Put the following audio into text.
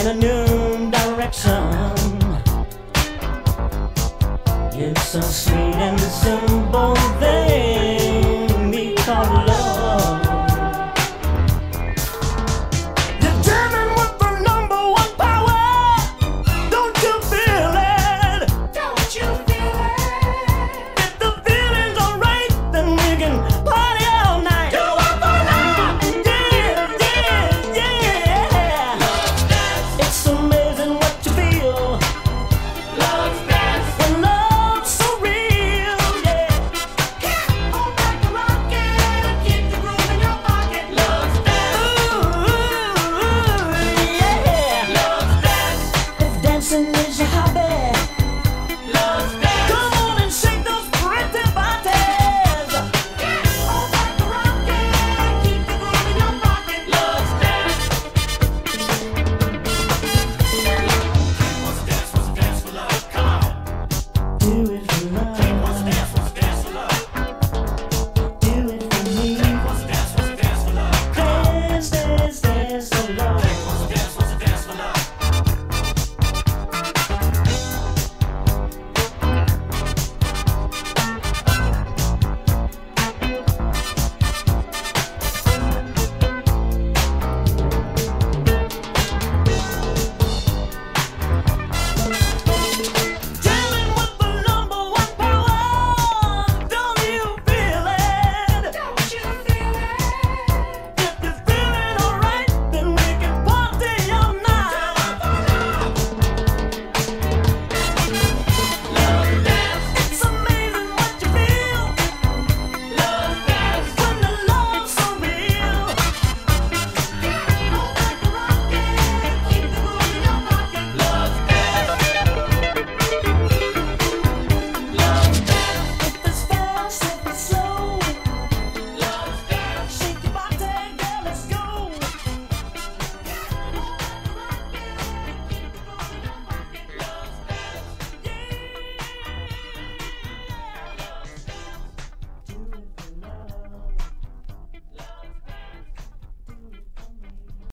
in a new direction. It's so sweet and so you